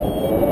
Oh.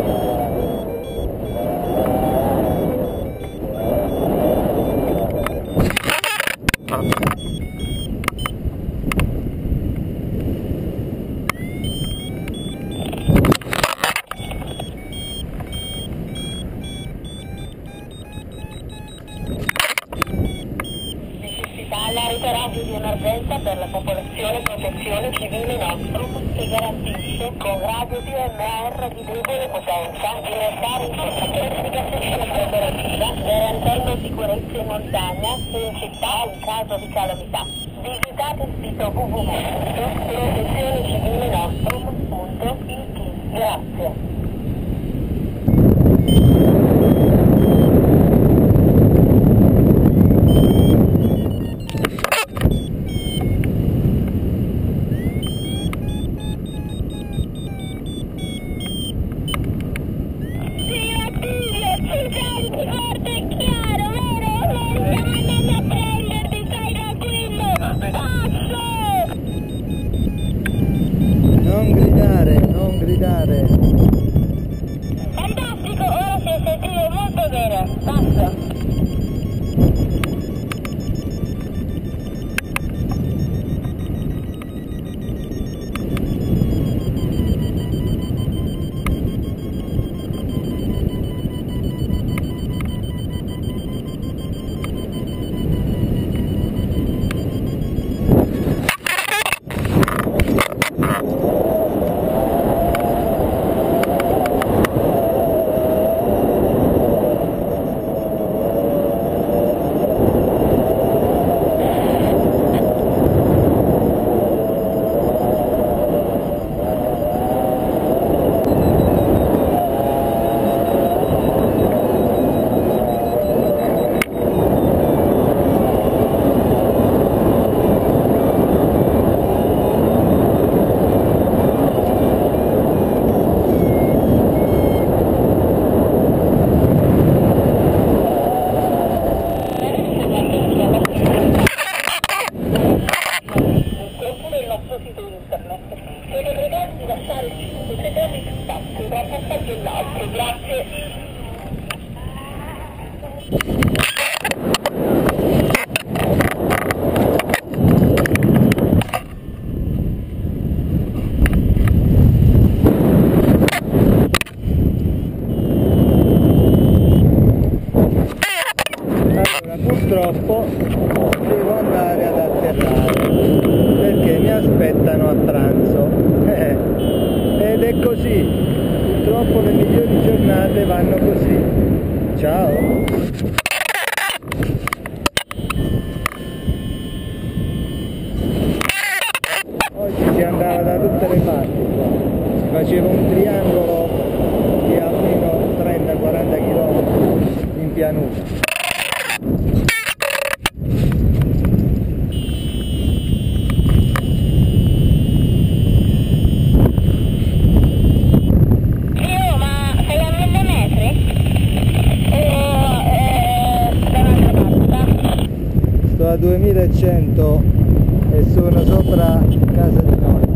Radio di emergenza per la popolazione protezione civile Nostrum che garantisce con radio DMR di debole potenza di restare in certificazione operativa garantendo sicurezza in montagna e in città in caso di calamità. Visitate il sito www.protezionecivilenostrum.it. spazio tra un passaggio e l'altro, grazie. Purtroppo devo andare ad atterrare perché mi aspettano a pranzo. Eh, ed è così. Purtroppo le migliori giornate vanno così. Ciao. Oggi si andava da tutte le parti. Si faceva un triangolo 2100 e sono sopra casa di nonna.